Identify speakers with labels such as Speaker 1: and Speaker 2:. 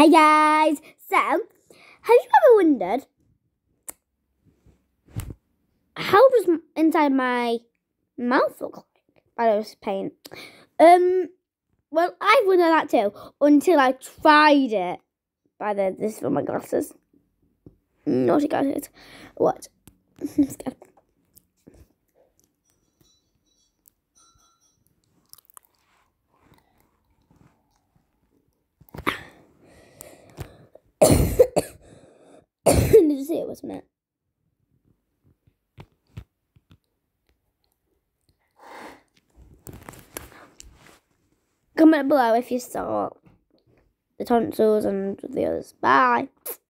Speaker 1: Hey guys! So, have you ever wondered how does inside my mouth look like by this paint? Um, well, I wondered that too until I tried it. By the this is for my glasses. Naughty glasses. What? Did you see it, wasn't it? Comment below if you saw the tonsils and the others. Bye.